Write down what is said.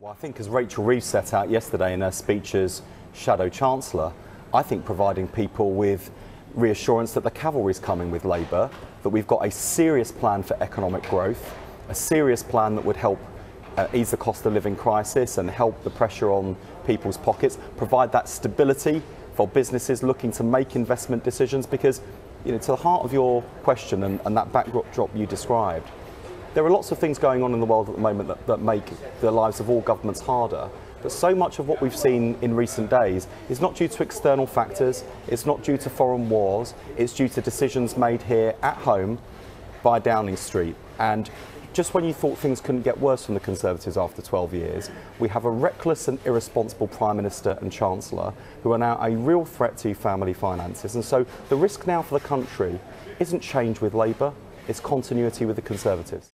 Well, I think as Rachel Reeves set out yesterday in her speech as Shadow Chancellor, I think providing people with reassurance that the cavalry is coming with Labour, that we've got a serious plan for economic growth, a serious plan that would help uh, ease the cost of living crisis and help the pressure on people's pockets, provide that stability for businesses looking to make investment decisions because you know, to the heart of your question and, and that backdrop drop you described, there are lots of things going on in the world at the moment that, that make the lives of all governments harder. But so much of what we've seen in recent days is not due to external factors, it's not due to foreign wars, it's due to decisions made here at home by Downing Street. And just when you thought things couldn't get worse from the Conservatives after 12 years, we have a reckless and irresponsible Prime Minister and Chancellor who are now a real threat to family finances. And so the risk now for the country isn't change with Labour, it's continuity with the Conservatives.